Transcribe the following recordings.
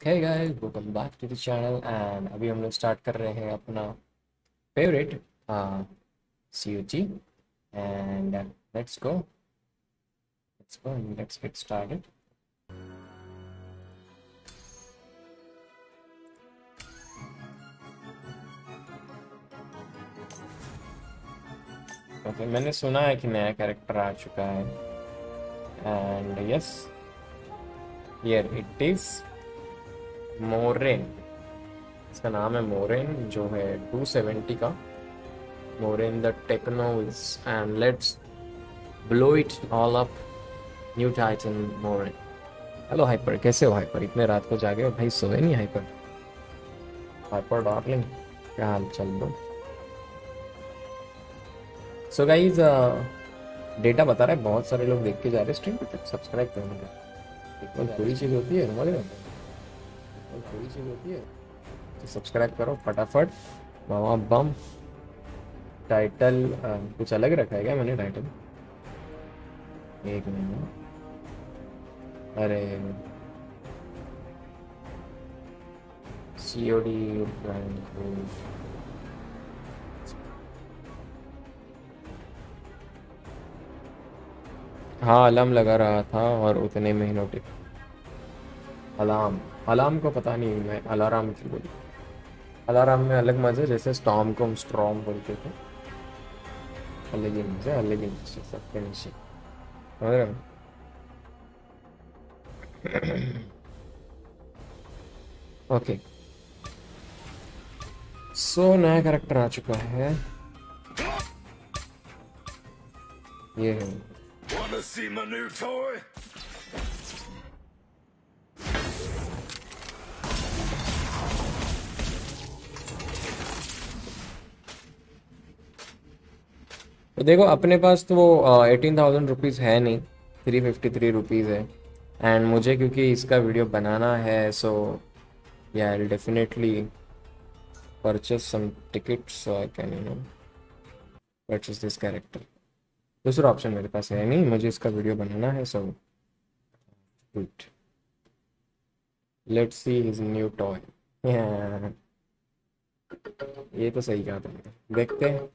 Hey guys, welcome back to the channel and अभी हम लोग स्टार्ट कर रहे हैं अपना favourite C O G and let's go let's go let's get started okay मैंने सुना है कि नया कैरेक्टर आ चुका है and yes here it is Moren, इसका नाम है मोरेन, जो है 270 का। Moren the technos and let's blow it all up new titan Moren hello hyper, कैसे हो हाइपर? इतने रात को जागे हो? भाई सोए नहीं हाइपर। हाइपर डार्लिंग क्या हाल चल दो सो गाइज़ डेटा बता रहा है, बहुत सारे लोग देख के जा रहे हैं स्ट्रीम पे सब्सक्राइब करने का। चीज़ होती है रहे थोड़ी चीज़ होती है। तो सब्सक्राइब करो फटाफट। मामा बम। टाइटल कुछ अलग रखा है क्या मैंने टाइटल एक मिनट। अरे। सी ओ डी हाँ अलार्म लगा रहा था और उतने में ही नोटिफ अलार्म अलार्म को पता नहीं मैं, अलार्म की बोली। अलार्म में अलग मज़े जैसे स्टॉम को हम स्ट्रॉम बोलते थे। अलग ही मज़े अलग ही नीचे सबके नीचे। समझ रहे ओके सो नया कैरेक्टर आ चुका है। ये है। तो देखो, अपने पास तो वो एटीन थाउज़ेंड रुपीज़ है नहीं थ्री फिफ्टी थ्री रुपीज़ है। एंड मुझे क्योंकि इसका वीडियो बनाना है so yeah I definitely purchase some tickets so I can you know purchase this character दूसरा ऑप्शन मेरे पास है नहीं, मुझे इसका वीडियो बनाना है so good let's see his new toy ये तो सही कहा तुमने। देखते हैं।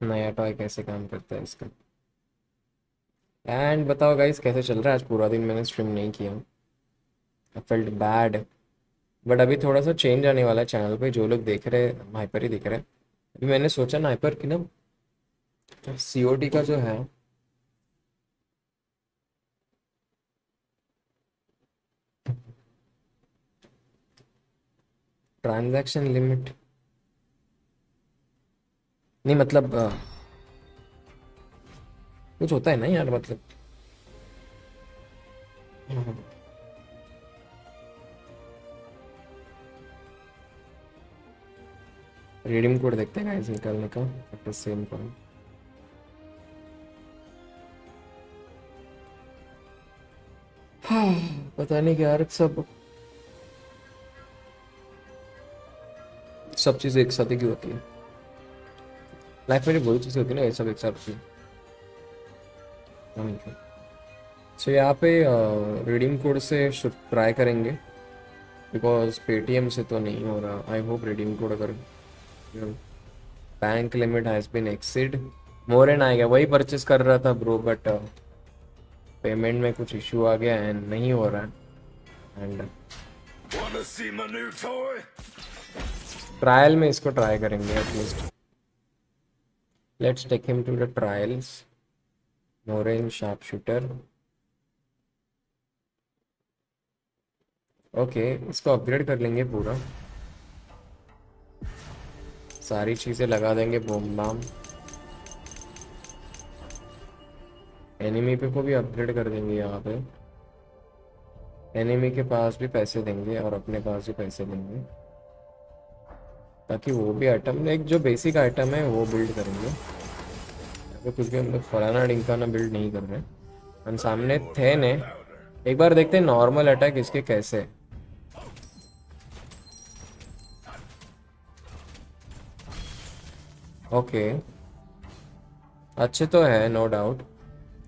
नया टॉय कैसे काम करता है इसका? एंड बताओ गाइस कैसे चल रहा है? आज पूरा दिन मैंने स्ट्रीम नहीं किया। आई फेल्ट बैड बट अभी थोड़ा सा चेंज आने वाला है चैनल पे। जो लोग देख रहे हैं हाइपर ही दिख रहे हैं। अभी मैंने सोचा ना हाइपर की ना सी का जो है ट्रांजैक्शन लिमिट नहीं मतलब कुछ होता है ना यार मतलब। रिडीम कोड देखते हैं गाइस निकालने का एट सेम पॉइंट पता नहीं क्या सब सब चीज़ एक साथ ही क्यों होती है? लाइफ में बहुत चीज़ें होती है ना ये सब एक साथ होती है। सो यहाँ पे रिडीम कोड से ट्राई करेंगे। बिकॉज़ पेटीएम से तो नहीं हो रहा। आई होप रिडीम कोड अगर bank limit has been exceed more and आएगा। वही परचेस कर रहा था ब्रो बट पेमेंट में कुछ इशू आ गया एंड नहीं हो रहा। है एंड? ट्रायल में इसको ट्राई करेंगे at least let's take him to the trials Moren sharp shooter okay इसको अपग्रेड कर लेंगे पूरा। सारी चीज़ें लगा देंगे बोम बाम एनिमी पे को भी अपग्रेड कर देंगे यहाँ पे। एनिमी के पास भी पैसे देंगे और अपने पास भी पैसे देंगे। ताकि वो भी आइटम एक जो बेसिक आइटम है, वो बिल्ड करेंगे। अगर कुछ भी हम लोग फलाना डिंकाना बिल्ड नहीं कर रहे हम सामने थे ने एक बार देखते हैं नॉर्मल अटैक इसके कैसे। ओके अच्छे तो है नो डाउट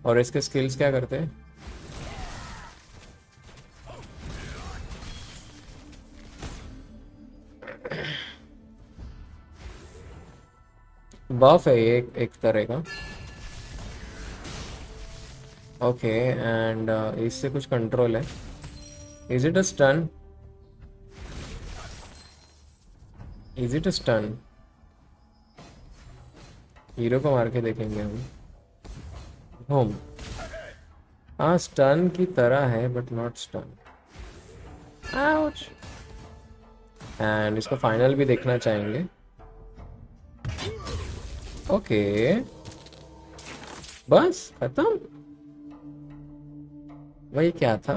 और इसके स्किल्स क्या करते हैं? बफ है ये एक, एक तरह का। ओके एंड इससे कुछ कंट्रोल है। Is it a stun is it a stun hero को मार के देखेंगे हम। होम हाँ स्टन की तरह है बट नॉट स्टन एंड इसको फाइनल भी देखना चाहेंगे। ओके बस, खत्म। वही क्या था?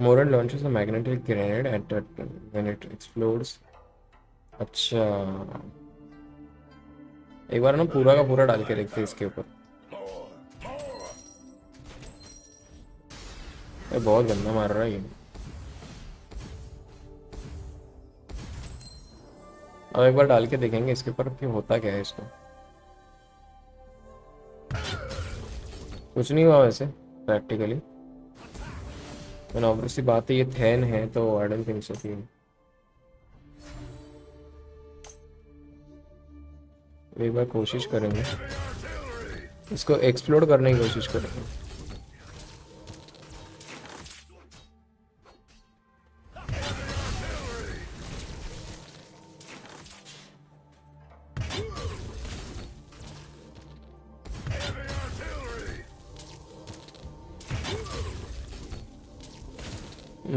Moren launches magnetic grenade at when it explodes अच्छा। एक बार ना पूरा का पूरा डाल के देखते हैं इसके ऊपर। ये बहुत गंदा मार रहा है ये। अब एक बार डाल के देखेंगे इसके ऊपर कि होता क्या है इसको। कुछ नहीं हुआ वैसे प्रैक्टिकली मैंने ऑब्वियसली बात है ये थैन है तो आई डोंट थिंक सो थी एक बार कोशिश करेंगे। इसको एक्सप्लोर करने की कोशिश करेंगे।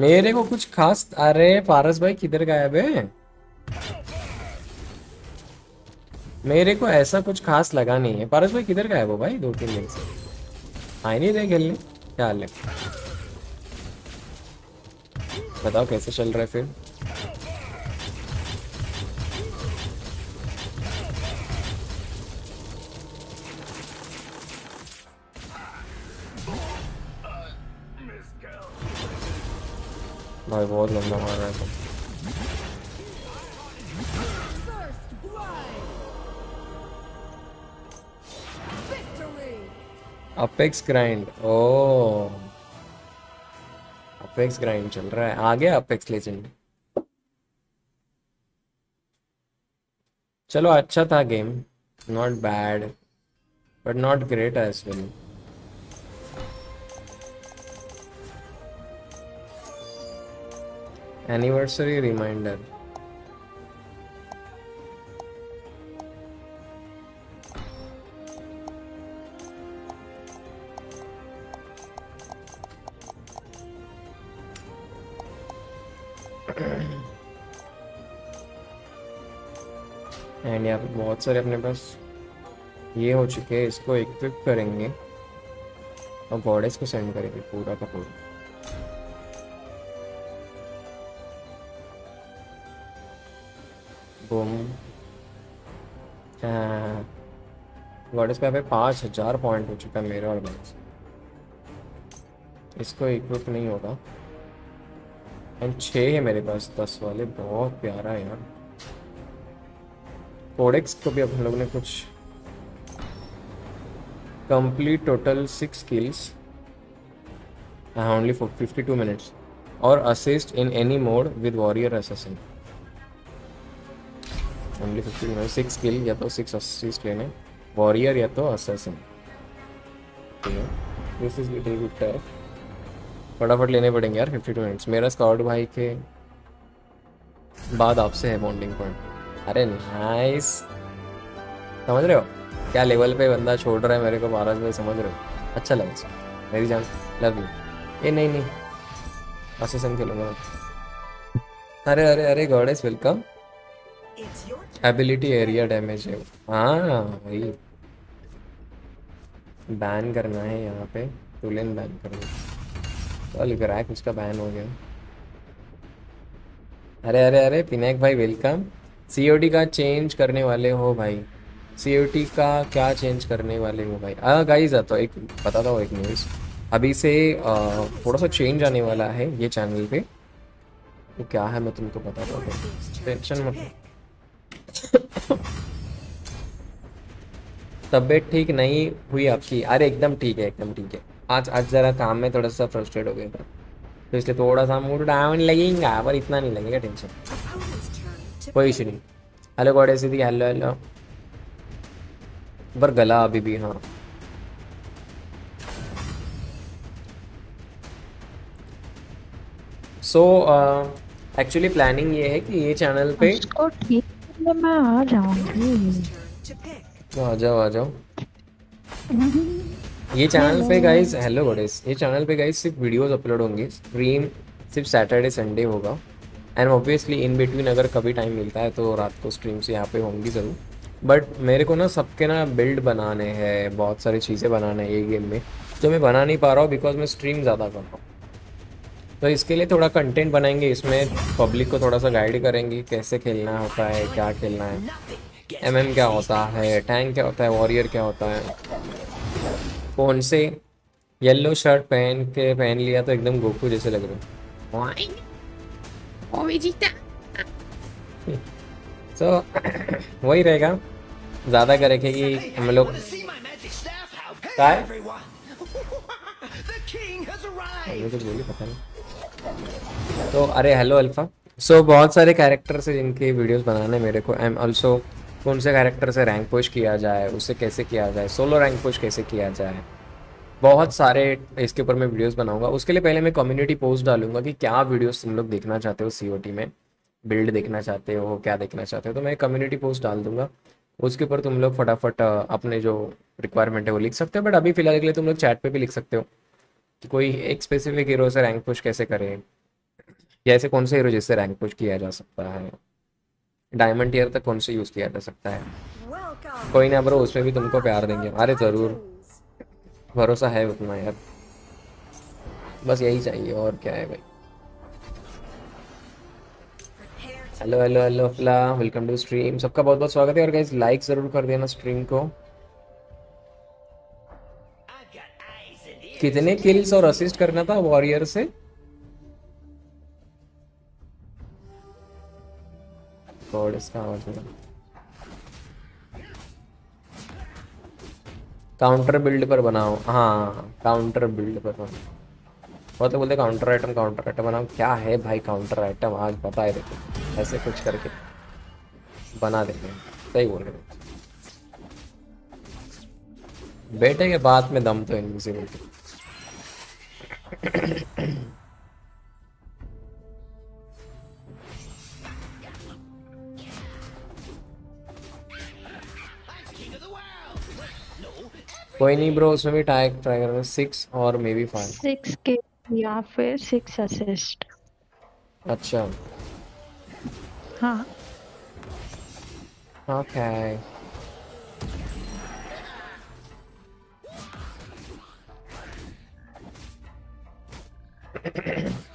मेरे को कुछ खास, अरे पारस भाई किधर गायब है? मेरे को ऐसा कुछ खास लगा नहीं है। पारस भाई किधर गायब वो भाई? दो तीन दिन से। आए नहीं रहे खेलने? क्या हाल है? बताओ कैसे चल रहा है फिर? बहुत लंबा मार रहा है तो. Victory. Apex grind oh Apex grind चल रहा है आ गया अपेक्स लेजेंड चलो अच्छा था game not bad but not great as well anniversary reminder and यहाँ पे बहुत सारे अपने पास ये हो चुके हैं, इसको इक्विप करेंगे। और गॉडेस को सेंड करेंगे पूरा का पूरा। बूम गॉडेस पे पाँच हज़ार पॉइंट हो चुका है मेरा और गॉडेस इसको इक्विप नहीं होगा। एंड छः है मेरे पास, दस वाले, बहुत प्यारा है यार। कोडेक्स को भी अब हम लोग ने कुछ complete total six kills only fifty two minutes और assist in any mode with warrior assassin only fifty six kill या तो सिक्स असिस्ट लेने। वॉरियर या तो assassin this is little bit tough फटाफट लेने पड़ेंगे यार फिफ्टी टू मिनट्स मेरा स्काउट भाई के बाद आपसे है बॉन्डिंग पॉइंट अरे नाइस समझ रहे हो? क्या लेवल पे बंदा छोड़ रहा है मेरे को महाराज भाई समझ रहे हो? अच्छा लगा मेरी जान लव यू ये नहीं नहीं। असेसन खेलूँगा अरे अरे अरे goddess welcome ability area damage है। हाँ भाई बैन करना है यहाँ पे। तुलन बैन करना चल ग्रैक उसका बैन हो गया। अरे अरे अरे पिनाक भाई वेलकम सीओटी का चेंज करने वाले हो भाई। सीओटी का क्या चेंज करने वाले हो भाई? आ गाइस तो एक बताता हूँ एक न्यूज़ अभी से आ, थोड़ा सा चेंज आने वाला है ये चैनल पे। तो क्या है मैं तुमको बताता हूँ टेंशन मत। तबीयत ठीक नहीं हुई आपकी? अरे, एकदम ठीक है, एकदम ठीक है। आज आज ज़रा काम में थोड़ा सा फ्रस्ट्रेट हो गया था। तो इसलिए थोड़ा सा मूड डाउन लगेगा, पर इतना नहीं लगेगा टेंशन कोई इशू नहीं। हेलो गॉडेस दीदी हेलो हेलो पर गला अभी भी हाँ। सो एक्चुअली प्लानिंग ये है कि ये चैनल पे ठीक मैं आ जाऊँगी आ जाओ आ जाओ। ये चैनल पे गाइस हेलो गॉडेस ये चैनल पे गाइस सिर्फ़ वीडियोस अपलोड होंगे स्ट्रीम सिर्फ़ सैटरडे संडे होगा। एंड ऑब्वियसली इन बिटवीन अगर कभी टाइम मिलता है तो रात को स्ट्रीम्स यहाँ पे होंगी ज़रूर। बट मेरे को ना सबके ना बिल्ड बनाने हैं बहुत सारी चीज़ें बनाने हैं ये गेम में जो मैं बना नहीं पा रहा हूँ बिकॉज़ मैं स्ट्रीम ज़्यादा कर रहा हूँ। तो इसके लिए थोड़ा कंटेंट बनाएँगे इसमें पब्लिक को थोड़ा सा गाइड करेंगे कैसे खेलना होता है क्या खेलना है। एमएम क्या होता है टैंक क्या होता है वॉरियर क्या होता है। कौन से येलो शर्ट पहन के पहन लिया तो एकदम गोकू जैसे लग रहे सो वही रहेगा। ज़्यादा करेंगे कि हम लोग काय? तो बोली पता नहीं। तो अरे हेलो अल्फ़ा सो बहुत सारे कैरेक्टर्स हैं जिनके वीडियोस बनाने मेरे को एम ऑल्सो कौन से कैरेक्टर से रैंक पुश किया जाए उससे कैसे किया जाए सोलो रैंक पुश कैसे किया जाए? बहुत सारे इसके ऊपर मैं वीडियोस बनाऊँगा। उसके लिए पहले मैं कम्युनिटी पोस्ट डालूँगा कि क्या वीडियोस तुम लोग देखना चाहते हो सी में बिल्ड देखना चाहते हो, क्या देखना चाहते हो। तो मैं कम्युनिटी पोस्ट डाल दूँगा। उसके ऊपर तुम लोग फटाफट अपने जो रिक्वायरमेंट है वो लिख सकते हो। बट अभी फ़िलहाल के लिए तुम लोग चैट पे भी लिख सकते हो। कोई एक स्पेसिफिक हीरो से रैंक पुश कैसे करें? या ऐसे कौन से हीरो जिससे रैंक पुश किया जा सकता है? डायमंड टीयर तक कौन से यूज़ किया जा सकता है? कोई ना ब्रो उसमें भी तुमको प्यार देंगे। अरे ज़रूर। भरोसा है उतना यार। बस यही चाहिए, और क्या है भाई? Hello hello hello Afla welcome to stream सबका बहुत बहुत स्वागत है, और गाइस लाइक ज़रूर कर देना स्ट्रीम को। कितने किल्स और असिस्ट करना था वॉरियर से? गॉड इसका आवाज़ काउंटर बिल्ड पर बनाओ। हाँ काउंटर बिल्ड पर बनाओ। तो बोलते काउंटर आइटम काउंटर आइटम बनाओ। क्या है भाई काउंटर आइटम आज बताए देखो। ऐसे कुछ करके बना देंगे सही बोल रहे बेटे के बात में दम तो इनविजिबल कोई नहीं ब्रो उसमें भी ट्राई ट्राई करेंगे सिक्स और मे बी फाइव सिक्स के या फिर सिक्स असिस्ट अच्छा। हाँ। Okay First Yeah.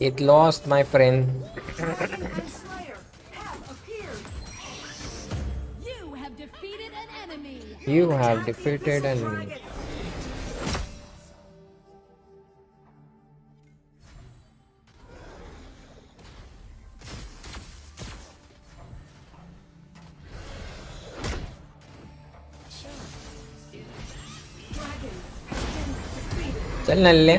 It lost my friend. Slayer have appeared. You have defeated an enemy. You have defeated an enemy. चल नल्ले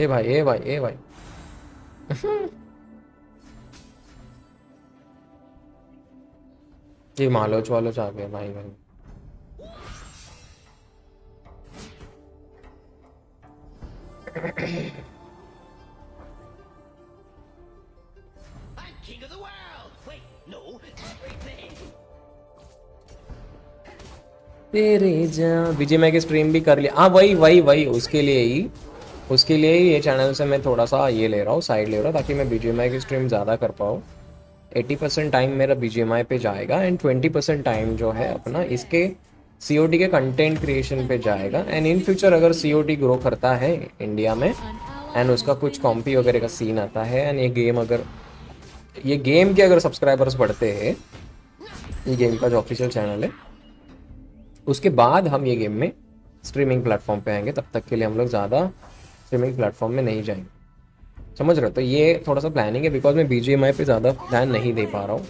ए भाई ए भाई ए भाई। ये मालोच वालोच आ गए भाई भाई। तेरे जा विजय मैं स्ट्रीम भी कर लिया। हाँ वही वही वही, उसके लिए ही। उसके लिए ही ये चैनल से मैं थोड़ा सा ये ले रहा हूँ साइड ले रहा हूँ, ताकि मैं बीजीएमआई की स्ट्रीम ज़्यादा कर पाऊँ। 80 परसेंट टाइम मेरा बीजीएमआई पे जाएगा एंड 20 परसेंट टाइम जो है अपना इसके सीओडी के कंटेंट क्रिएशन पे जाएगा। एंड इन फ्यूचर अगर सीओडी ग्रो करता है इंडिया में एंड उसका कुछ कॉम्पी वगैरह का सीन आता है एंड ये गेम अगर, ये गेम के अगर सब्सक्राइबर्स बढ़ते हैं, ये गेम का जो ऑफिशियल चैनल है, उसके बाद हम ये गेम में स्ट्रीमिंग प्लेटफॉर्म पे आएँगे, तब तक के लिए हम लोग ज़्यादा स्ट्रीमिंग प्लेटफॉर्म में नहीं जाएँगे। समझ रहे हो? तो ये थोड़ा सा प्लानिंग है बिकॉज़ मैं बी पे ज़्यादा ध्यान नहीं दे पा रहा हूँ.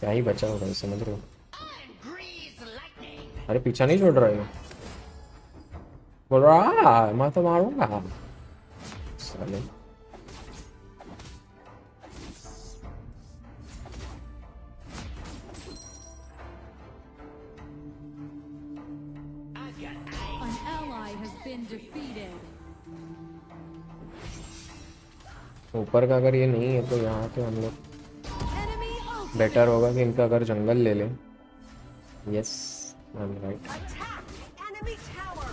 क्या ही बचा होगा समझ रहे हो. अरे पीछा नहीं छोड़ रहा है। बोल रहा "आ, मैं तो मारूँगा। साले। ऊपर का अगर ये नहीं है तो यहाँ पे हम लोग बेटर होगा कि इनका अगर जंगल ले लें yes right the enemy tower.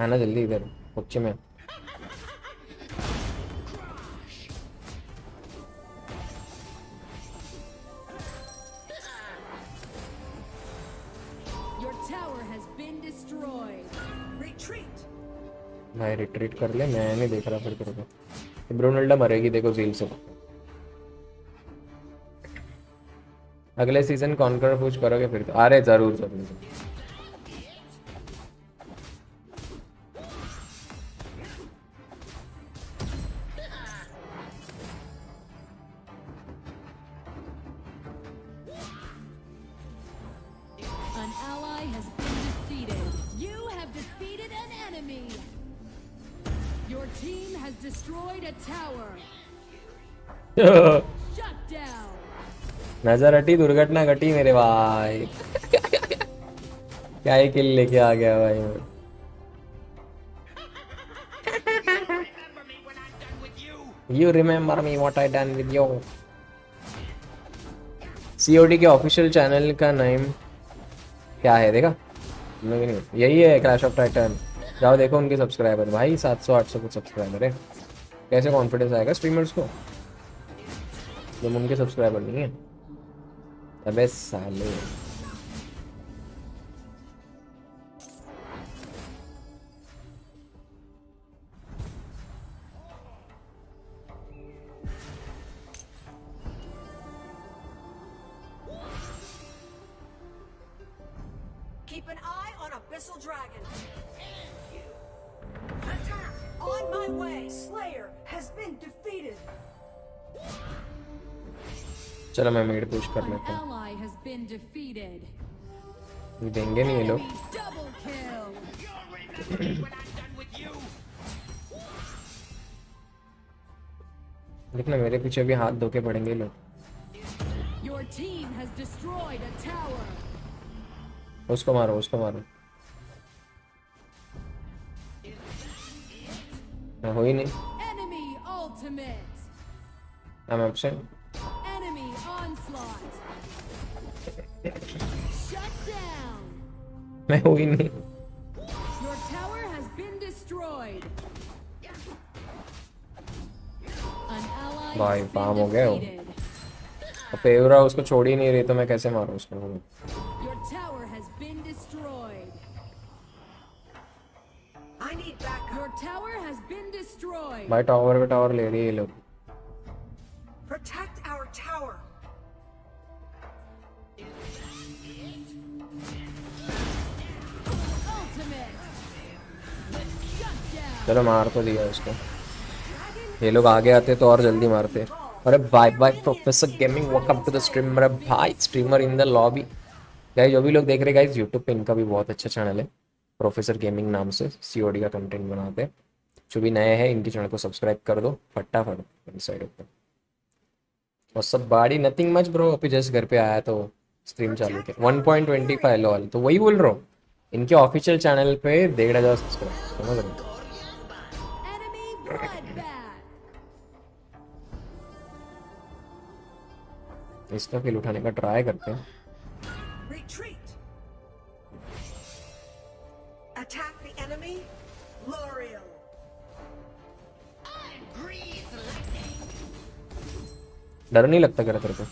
आना जल्दी इधर पक्ष में. भाई रिट्रीट कर ले मैं नहीं देख रहा फिर तेरे को ब्रोनल्डा मरेगी, देखो जील से अगले सीज़न कौन कॉन्कर पूछ करोगे फिर तो अरे ज़रूर ज़रूर ज़रूर। नज़र हटी दुर्घटना घटी मेरे भाई। क्या ही किल लेके आ गया भाई। You. You remember me what I done with you COD के ऑफिशियल चैनल का नेम क्या है, देखा? नहीं यही है क्रैश ऑफ़ टाइटन जाओ देखो उनके सब्सक्राइबर भाई 700 800 कुछ सब्सक्राइबर है। कैसे कॉन्फिडेंस आएगा स्ट्रीमर्स को? जब उनके सब्सक्राइबर नहीं है अबे साले Keep an eye on Abyssal Dragon. Attack! On my way. Slayer has been defeated. चलो मैं मेड पुश कर लेता हूँ। देंगे नहीं ये लोग। देखना मेरे पीछे भी हाथ धोके पड़ेंगे लोग। उसको मारो उसको मारो। हो ही नहीं। मैं हो नहीं। भाई काम हो गया। वो फेवरा उसको छोड़ ही नहीं रही तो मैं कैसे मारू उसको? भाई टावर का टावर ले रही है लोग। चलो मार तो दिया उसको। ये लोग आगे आते तो और जल्दी मारते। अरे bye bye professor gaming welcome to the stream अरे भाई streamer in the lobby guys जो भी लोग देख रहे गाइस यूट्यूब पे इनका भी बहुत अच्छा चैनल है। प्रोफेसर गेमिंग नाम से सीओडी का कंटेंट बनाते हैं। जो भी नए हैं, इनके चैनल को सब्सक्राइब कर दो, फटाफट साइड ऊपर और सब बाड़ी नथिंग मच ब्रो अभी जस्ट घर पे आया तो स्ट्रीम चालू किया। 1.25 लॉल तो वही बोल रहा हूँ, इनके ऑफिशियल चैनल पे डेढ़ हज़ार सब्सक्राइब समझ रहे. इसका फील उठाने का ट्राई करते हैं। डर नहीं लगता क्या तेरे को।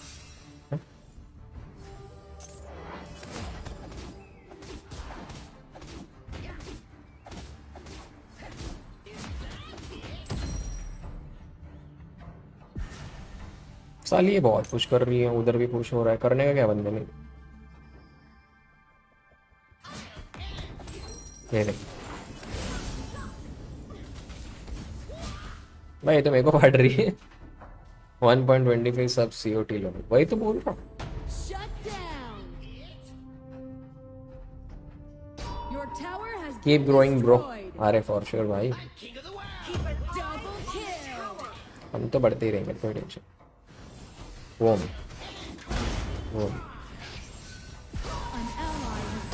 साली ये बहुत पुश कर रही है उधर भी पुश हो रहा है करने का क्या बंदे ने? भाई तो मेरे को फाड़ रही है। 1.25 सब सीओटी लो वही तो बोल रहा हूँ। कीप ग्रोइंग ब्रो अरे फॉर श्योर भाई. Keep. हम तो बढ़ते ही रहेंगे कोई टेंशन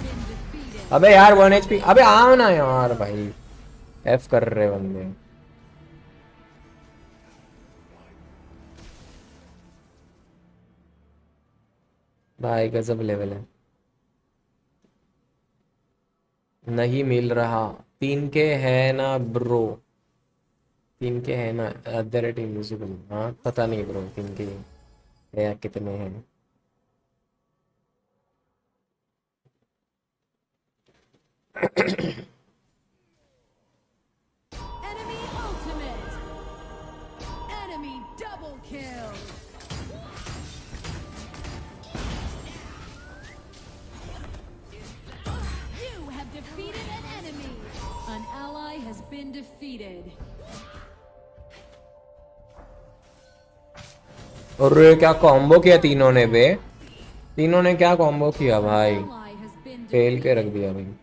been defeated. अबे यार वन एचपी अबे आओ ना यार भाई। एफ़ कर रहे बंदे। भाई, गजब लेवल है। नहीं मिल रहा। तीन के है ना ब्रो तीन के है ना द रेट इनविजिबल हाँ पता नहीं ब्रो तीन के है। या कितने हैं Enemy ultimate. Enemy double kill. You have defeated an enemy. An ally has been defeated. और क्या कॉम्बो किया तीनों ने बे? तीनों ने क्या कॉम्बो किया भाई? फेल के रख दिया भाई।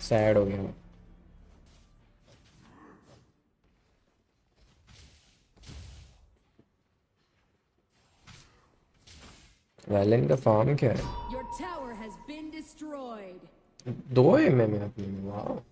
सैड हो गया मैं। वैलेन का फार्म क्या है. दो है मैं में अपने में वाह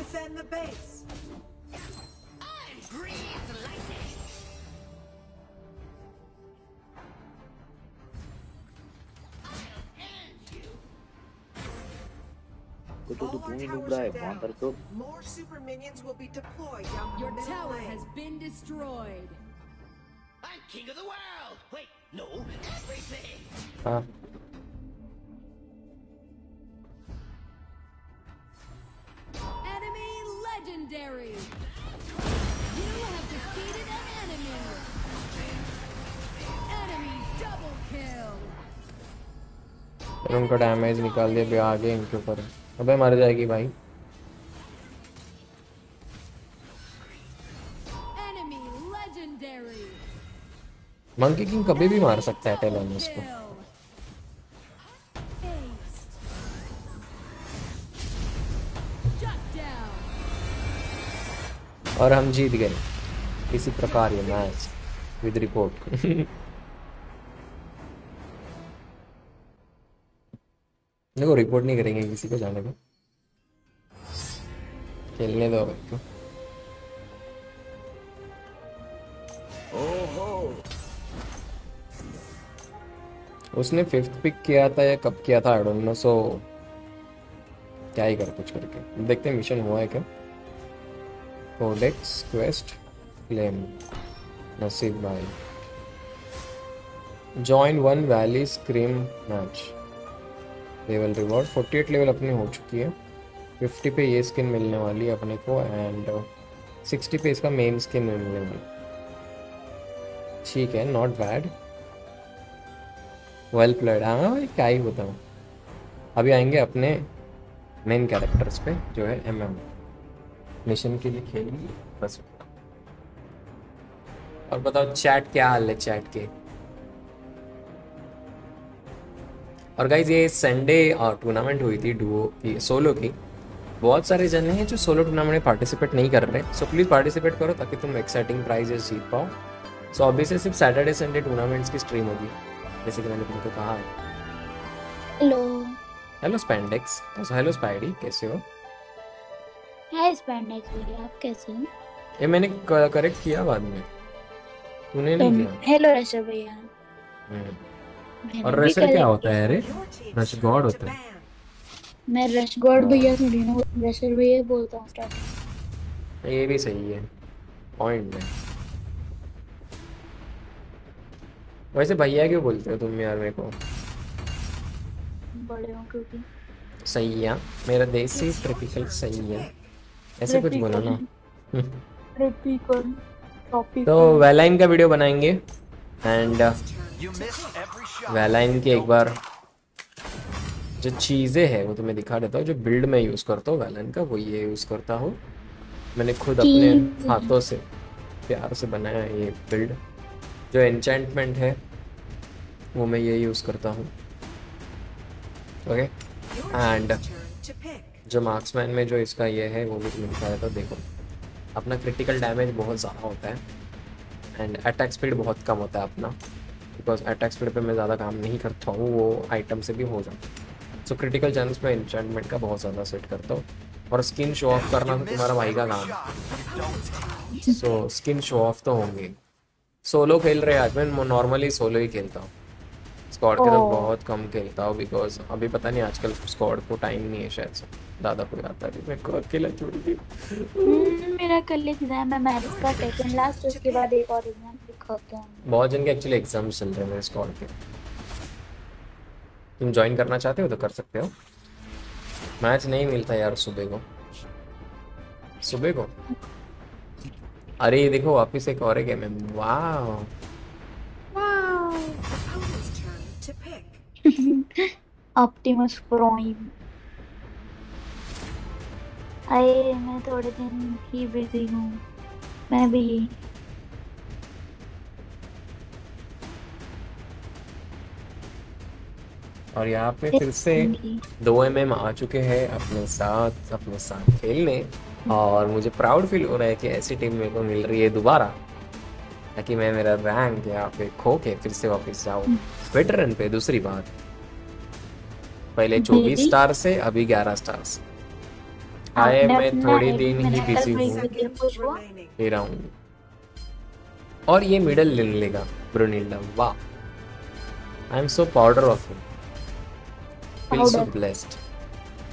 Defend the base. I'm green lightning. Go to the green drive, Hunter Cup. More super minions will be deployed Your tower has been destroyed. I'm king of the world. Wait, no, everything. Ah. legendary! You have defeated an enemy! Enemy double kill! उनका damage निकाल दिया अभी आगे इनके ऊपर अबे मर जाएगी भाई मंकी किंग कभी भी मार सकता है टेलोनस को और हम जीत गए। इसी प्रकार ये मैच विद रिपोर्ट देखो रिपोर्ट नहीं करेंगे किसी को जाने को। खेलने दो उसने फिफ्थ पिक किया था या कब किया था? आई डोंट नो सो क्या ही कर कुछ करके। देखते हैं मिशन हुआ है क्या? कोडेक्स क्वेस्ट क्लेम नसीब भाई join one valley scream match level reward 48 level अपनी हो चुकी है. 50 पे ये स्किन मिलने वाली है अपने को एंड 60 पे इसका मेन स्किन मिलने वाली ठीक है नॉट बैड वेल प्लेड हाँ भाई, क्या ही बताऊँ. अभी आएँगे अपने मेन कैरेक्टर्स पे, जो है एम एम मिशन के लिए खेलेंगे? बस। और बताओ चैट क्या हाल है चैट के? और गाइज़ ये संडे टूर्नामेंट हुई थी डुओ की सोलो की। बहुत सारे जन हैं जो सोलो टूर्नामेंट में पार्टिसिपेट नहीं कर रहे। सो प्लीज़ पार्टिसिपेट करो ताकि तुम एक्साइटिंग प्राइजेस जीत पाओ। सो अभी से सिर्फ़ सैटरडे संडे टूर्नामेंट्स की स्ट्रीम होगी। जैसे कि मैंने तुमको कहा। है hello hello spandex hello Spidey कैसे हो? हाय स्पैंडेक्स भैया आप कैसे हैं? ये मैंने करेक्ट किया बाद में। तूने नहीं किया? हेलो रशा भैया। हम्म। और भी रशर क्या होता है अरे रश गॉड होता है। मैं रश गॉड भैया थोड़ी ना रशर भैया बोलता हूँ स्टार्ट ये भी सही है। पॉइंट है। वैसे भैया क्यों बोलते हो तुम यार मेरे को? बड़े हो क्योंकि। सही है। मेरा देसी ट्रिपिकल सही है। ऐसे कुछ बोलो ना। तो वेलाइन का वीडियो बनाएँगे। एंड वैलाइन की एक बार जो चीज़ें हैं वो तुम्हें दिखा देता हूँ। जो बिल्ड में यूज़ करता हूँ वैलाइन का वो ये यूज़ करता हूँ। मैंने खुद अपने हाथों से प्यार से बनाया है ये बिल्ड जो एन्चेंटमेंट है वो मैं ये यूज़ करता हूँ। ओके Your जो मार्क्समैन में जो इसका ये है, वो भी दिखा देता हूँ देखो। अपना क्रिटिकल डैमेज बहुत ज़्यादा होता है एंड अटैक स्पीड बहुत कम होता है अपना। बिकॉज़ अटैक स्पीड पे मैं ज़्यादा काम नहीं करता हूँ, वो आइटम से भी हो जाता है। सो क्रिटिकल चांस में इंचमेंट का बहुत ज़्यादा सेट करता हूँ। और स्किन शो ऑफ़ करना तो तुम्हारा भाई का काम है। सो स्किन शो ऑफ़ तो होंगे। सोलो खेल रहे आज, मैं नॉर्मली सोलो ही खेलता हूँ। स्क्वाड के तो बहुत कम खेलता हूँ बिकॉज़ अभी पता नहीं आजकल स्क्वाड को टाइम नहीं है शायद से। ज़्यादा कोई आता है मैं को अकेला छोड़ दी मेरा कल एग्ज़ाम है मैरिज का सेकंड लास्ट उसके बाद एक और एग्ज़ाम लिखा हूँ। बहुत जन के एक्चुअली एग्ज़ाम चल रहे हैं मेरे स्क्वाड के। तुम ज्वाइन करना चाहते हो तो कर सकते हो। मैच नहीं मिलता यार सुबह को। सुबह को? अरे ये देखो वापिस एक और गेम है। वाह ऑप्टिमस प्राइम अरे मैं थोड़े दिन ही बिज़ी हूँ। मैं भी। और यहाँ पे फिर से दो एम एम आ चुके हैं अपने साथ अपने साथ खेलने। और मुझे प्राउड फील हो रहा है कि ऐसी टीम मेरे को मिल रही है दोबारा। ताकि मैं मेरा रैंक यहाँ पे खो के फिर से वापस जाऊँ। वेटरन पे दूसरी बात। पहले चौबीस? स्टार से अभी ग्यारह स्टार से। आए मैं थोड़ी दिन ही बिज़ी हूँ. ले रहा हूँ। और ये मिडल ले लेगा ब्रुनिल्डा वाह। I am so powder of him feel so. Blessed.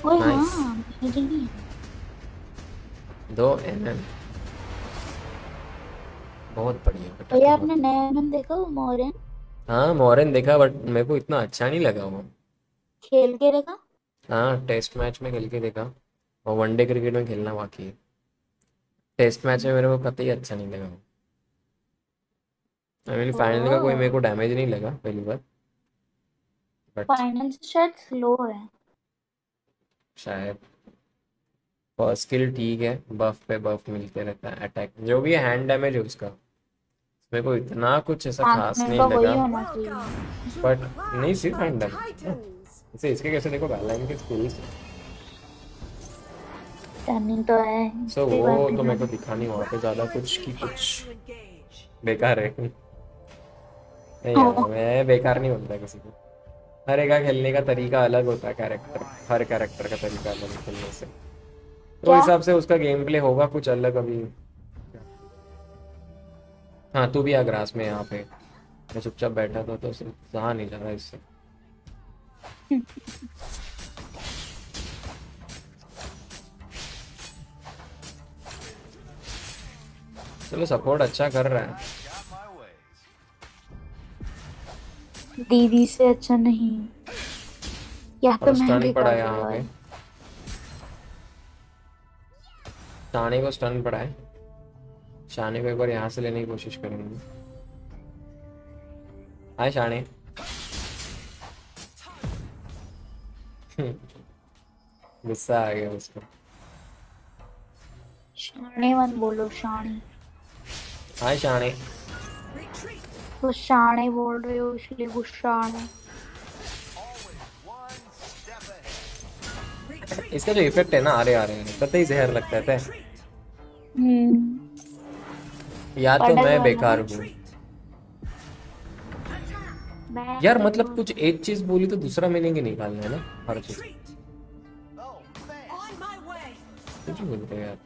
हाँ नहीं दो एम एम बहुत बढ़िया बेटा भैया आपने नया एमएम देखा वो मोरन? हाँ मॉरन देखा बट मेरे को इतना अच्छा नहीं लगा वो। खेल के रखा हाँ टेस्ट मैच में खेल के देखा और वनडे क्रिकेट में खेलना बाकी है। टेस्ट मैच में मेरे को कतई अच्छा नहीं लगा आई मीन फाइनल का कोई मेरे को डैमेज नहीं लगा पहली बार बट फाइनल शायद स्लो है। शायद। फ़र्स्ट स्किल ठीक है बफ पे बफ मिलते रहता है अटैक जो भी है हैंड डैमेज है उसका। मेरे को इतना कुछ ऐसा खास नहीं लगा। बट नहीं सिर्फ़ हैंड इसे इसके कैसे देखो बैलाइन के स्किल्स टर्निंग तो है सो इसके वो तो मेरे को दिखा नहीं वहाँ पे ज़्यादा कुछ की कुछ बेकार है। नहीं यार मैं बेकार नहीं बनता किसी को। हर एक का खेलने का तरीका अलग होता है कैरेक्टर हर कैरेक्टर का तरीका अलग है खेलने से। तो हिसाब से उसका गेम प्ले होगा कुछ अलग अभी। हाँ तू भी आ ग्रास में यहाँ पे। मैं चुपचाप बैठा था तो सिर्फ़ सहा नहीं जा रहा इससे। चलो सपोर्ट अच्छा कर रहा है। दीदी से अच्छा नहीं। यहाँ पे मैं स्टन भी पड़ा है यहाँ पे। को स्टन पड़ा है। शाने को एक बार यहाँ से लेने की कोशिश करेंगे। हाय शाने। गुस्सा आ गया उसको। शाणे मत बोलो शाणे हाय शाने। Retreat. तो बोल रहे हो इसलिए गुस्सा इसका जो इफ़ेक्ट है ना आ रहे आ रहे हैं। पता ही जहर लगता है। हम्म। या तो मैं बेकार हूँ। यार मतलब कुछ एक चीज़ बोली तो दूसरा मीनिंग ही निकालना है ना हर चीज़. कुछ बोलते हैं यार?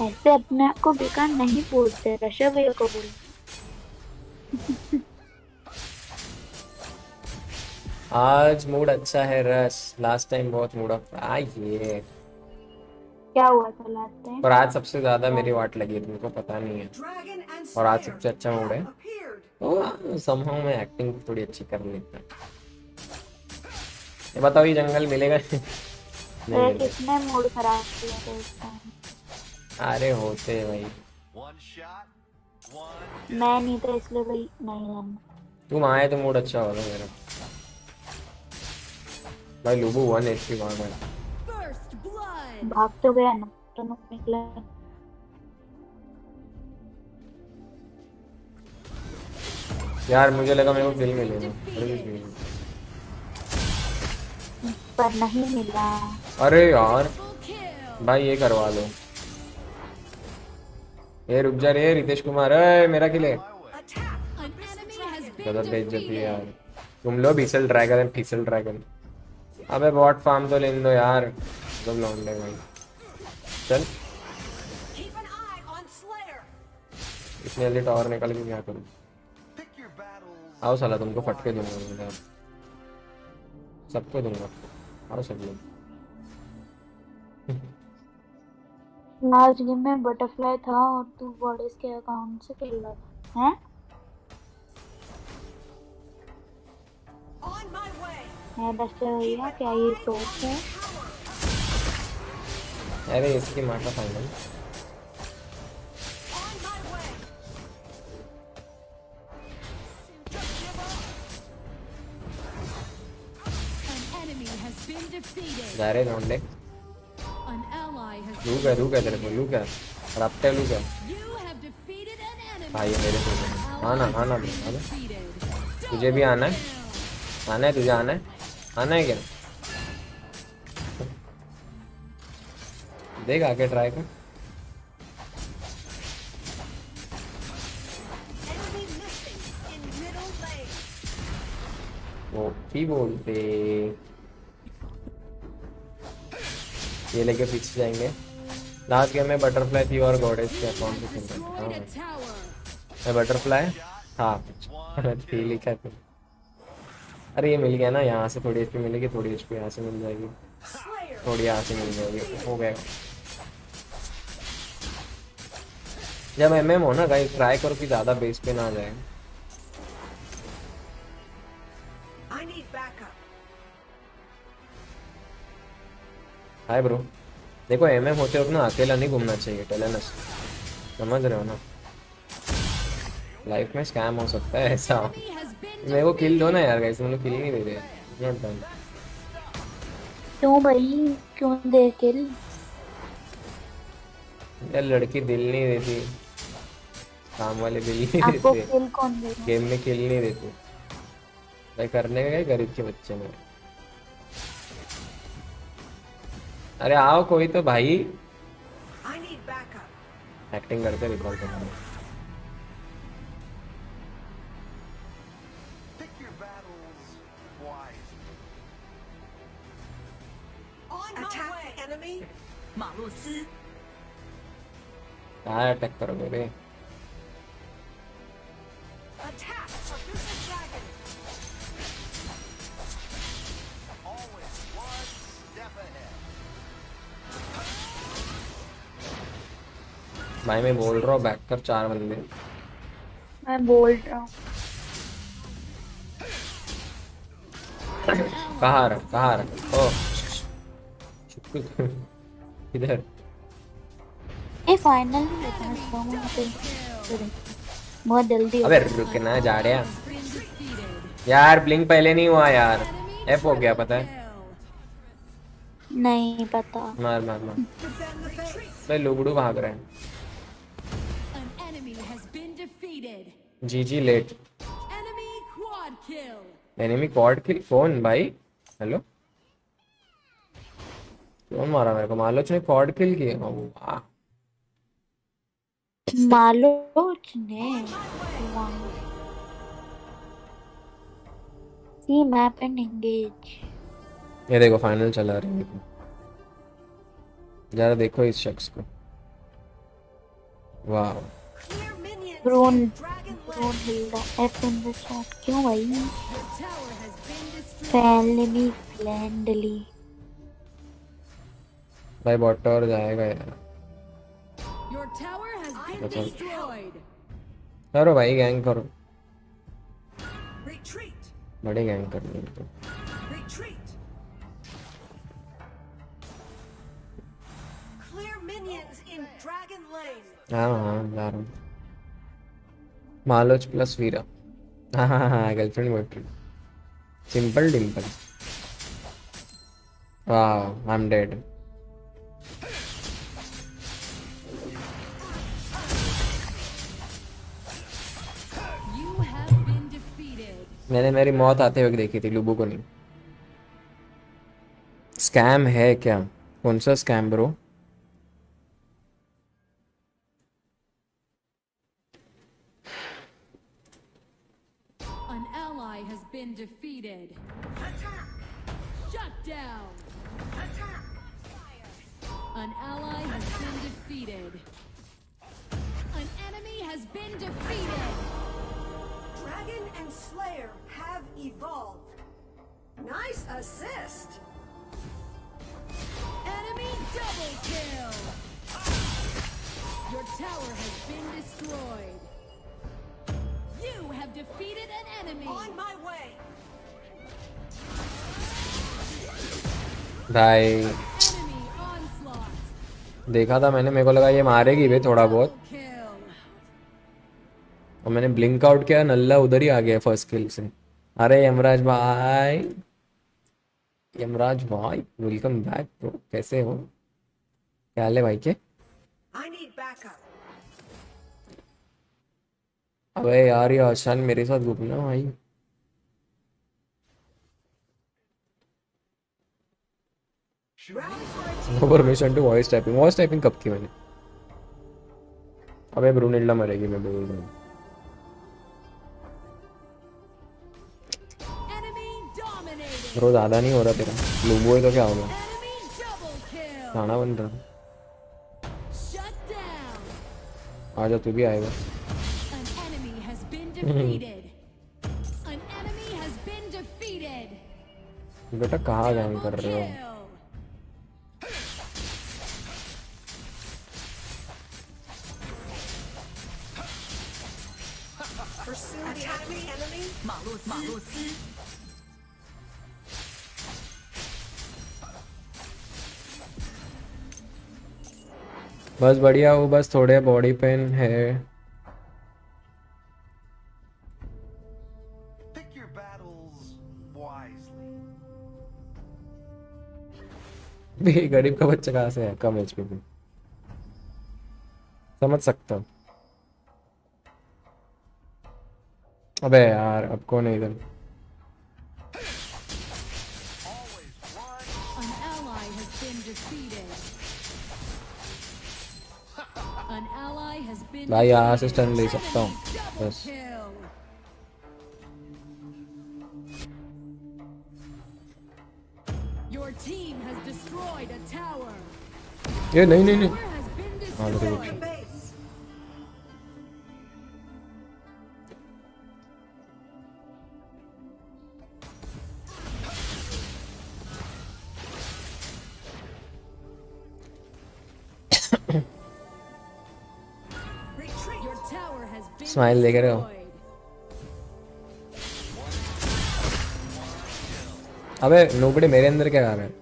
ऐसे अपने आप को बेकार नहीं बोलते रशा भैया को बोल। आज मूड अच्छा है रस। लास्ट टाइम बहुत मूड ऑफ़ ये क्या हुआ था लास्ट टाइम और आज सबसे ज़्यादा मेरी वाट लगी है तुमको पता नहीं है। और आज सबसे अच्छा मूड है। तो समहाउ मैं एक्टिंग थोड़ी अच्छी कर लेता ये बताओ ये जंगल मिलेगा? नहीं तो मिलेगा। मूड खराब किया था इस टाइम अरे होते हैं भाई। मैं नहीं था इसलिए भाई नहीं रहना तुम आए तो मूड अच्छा होगा मेरा। भाई लुबू वन एच पी भाग गया First blood. भाग तो गया ना तो निकला। यार मुझे लगा मेरे को किल मिलेगा। पर नहीं मिला। अरे यार भाई ये करवा लो। ये रुक जा रे रितेश कुमार। अरे मेरा किले been गदर बेइज्जती है यार। तुम लो भीसल ड्रैगन फीसल ड्रैगन अबे बॉट फार्म तो लेने दो यार। सब लौंडे भाई चल Keep an eye on Slayer. इतने जल्दी टावर निकल के क्या करूँ? आओ साला तुमको फटके दूँगा मैं यार। सबको दूँगा। आओ सब लोग। लास्ट गेम में बटरफ्लाई था और तू बॉडीज के अकाउंट से खेल रहा था हैं? On my way. मैं दस्ते भैया क्या ये सोच है। अरे इसकी माता फाइनल। जा रहे लौंडे लूक है लूक है तेरे को लूक है रापते लूक है भाई, मेरे को तो। आना आना आना। तुझे भी आना है। आना है, तुझे आना है। आना है क्या? देख आके ट्राई कर. वो भी बोलते। ये लेके पीछे जाएँगे। लास्ट गेम में बटरफ्लाई थी और गॉडेस के अकाउंट से खेल tower. मैं बटरफ्लाई था थी लिखा था। अरे ये मिल गया ना यहाँ से थोड़ी एचपी मिलेगी थोड़ी एचपी यहाँ से मिल जाएगी। थोड़ी यहाँ से मिल जाएगी। हो गया। जब एम एम हो ना गाइस ट्राई करो कि ज़्यादा बेस पे ना जाए. हाय ब्रो देखो एम एम होते वक्त ना अकेला नहीं घूमना चाहिए टेलेनस समझ रहे हो ना? लाइफ में स्कैम हो सकता है ऐसा। मेरे को किल दो ना यार गाइस लोग किल नहीं दे रहे। नॉट डन क्यों भाई? क्यों दे किल यार लड़की दिल नहीं देती। काम वाले दिल नहीं आपको देते किल कौन दे रहा है? गेम में किल नहीं देते भाई करने गए गरीब के बच्चे में अरे आओ कोई तो भाई I need backup. एक्टिंग करते रिकॉल करना On my way. enemy. 马洛斯， कहाँ अटैक करोगे रे Attack. Produce a dragon. भाई मैं बोल रहा हूँ बैक कर चार बंदे। मैं बोल रहा हूँ। कहाँ रख कहाँ रख ओ। इधर। ये फाइनल में देखना चाहूँगा बहुत जल्दी अबे। रुकना जा रहा defeated. यार ब्लिंक पहले नहीं हुआ यार। एफ़ हो गया पता है? नहीं पता। मार मार मार. भाई लुगड़ू भाग रहे हैं. G G let enemy cord kill कौन भाई। हेलो कौन मारा मेरे को मालोच ने कॉर्ड किल किया। वाह। मालोच ने सी मैप एंड एंगेज ये देखो फाइनल चला रही है। जरा देखो इस शख्स को। वाह. Bron Bron. Hilda F in the chat क्यों भाई? फ्रेंडली फ्रेंडली भाई बॉट टावर जाएगा यार। Your tower has been Okay. destroyed. करो भाई गैंग करो Retreat. बड़ी गैंग करनी है तो Retreat. Clear minions in Dragon Lane. हाँ हाँ जा रहा हूँ मालोच प्लस वीरा हाँ हाँ हाँ गर्लफ्रेंड बॉयफ्रेंड सिंपल डिम्पल वाह आई एम डेड मैंने मेरी मौत आते हुए देखी थी, लुबू को नहीं। स्कैम है क्या? कौन सा स्कैम ब्रो देखा था मैंने मेरे को लगा ये मारेगी भी थोड़ा बहुत और मैंने ब्लिंक आउट किया नल्ला उधर ही आ गया फ़र्स्ट किल से अरे यमराज भाई यमराज भाई वेलकम बैक ब्रो कैसे हो क्या हाल है भाई के. अबे यार ये आशान मेरे साथ घूमना भाई team. Permission to voice typing voice typing कब की मैंने? अबे ब्रूनेल्ला मरेगी मैं बोल रहा ब्रो ज़्यादा नहीं हो रहा तेरा। लू बॉय तो क्या हो खाना बन रहा आ जा तू भी आएगा। हम्म। बेटा कहाँ जाइन कर रहे हो? बस बढ़िया हो बस थोड़े बॉडी पेन है. भी गरीब का बच्चा कहाँ से है? कम एच पे। भी समझ सकता हूँ। अबे यार अब कौन है इधर? ally has been भाई यहाँ से defeated. stun ले सकता हूँ Double बस kill. Your team has destroyed a tower. ये नहीं नहीं नहीं Tower has been हाँ, Smile देख रहे हो? अबे नोबड़े मेरे अंदर क्या कर रहा है.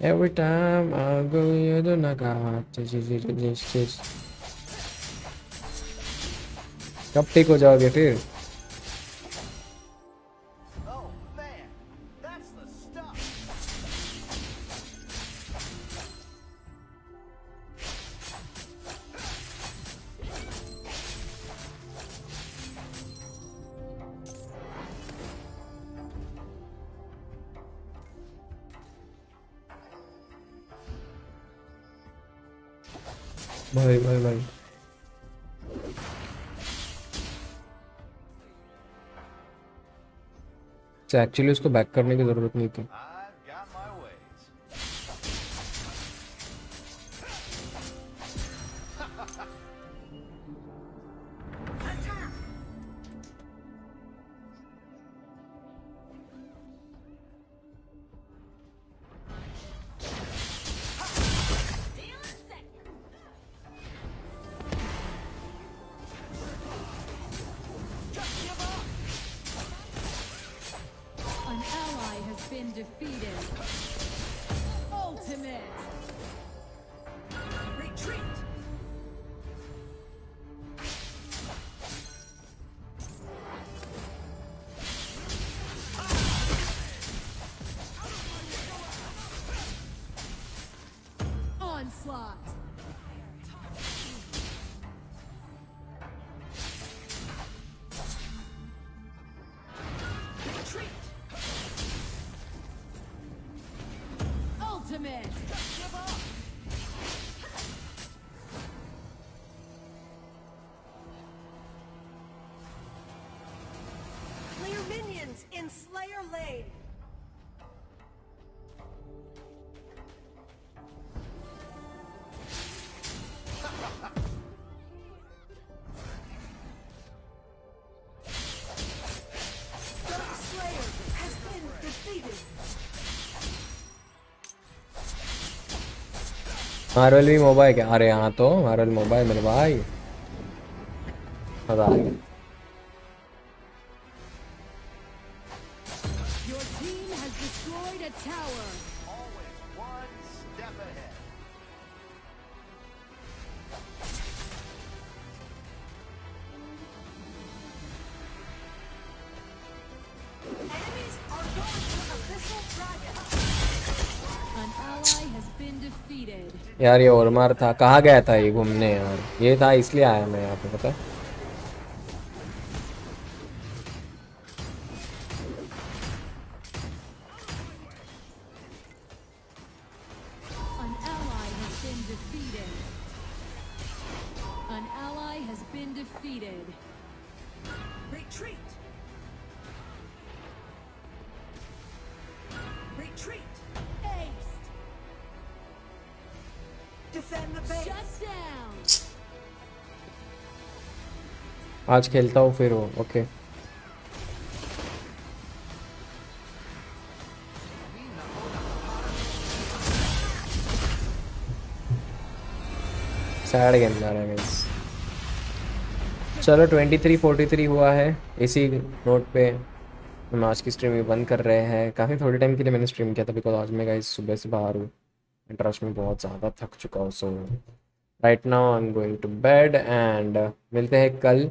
Every time I go, you do not got कब ठीक हो जाओगे फिर? भाई भाई भाई। भाई एक्चुअली उसको बैक करने की ज़रूरत नहीं थी। ultimate! Give up! मार्वल भी मोबाइल क्या? अरे यहाँ तो मार्वल मोबाइल मेरे भाई। यार ये ओरमार था, कहाँ गया था ये घूमने यार? ये था इसलिए आया मैं यहाँ पे, पता है? आज खेलता हूँ फिर वो ओके सैड गेम जा रहा है. चलो 23 43 हुआ है, इसी नोट पे हम आज की स्ट्रीम बंद कर रहे हैं. काफ़ी थोड़े टाइम के लिए मैंने स्ट्रीम किया था बिकॉज़ आज मैं गाइस सुबह से बाहर हूँ. इंटरेस्ट में बहुत ज़्यादा थक चुका हूँ so right now I am going to bed and मिलते हैं कल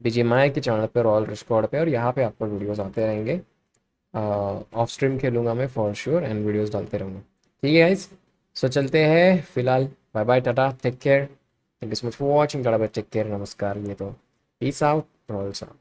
बीजीएमआई के चैनल पे रॉयल रिस्कॉर्ड पे और यहाँ पे आपको वीडियोस आते रहेंगे। ऑफ़ स्ट्रीम खेलूँगा मैं फॉर श्योर एंड वीडियोस डालते रहूँगा। ठीक है गाइस सो चलते हैं, फ़िलहाल bye bye tata take care thank you so much for watching tata bye take care नमस्कार, ये तो पीस आउट रॉयल साहब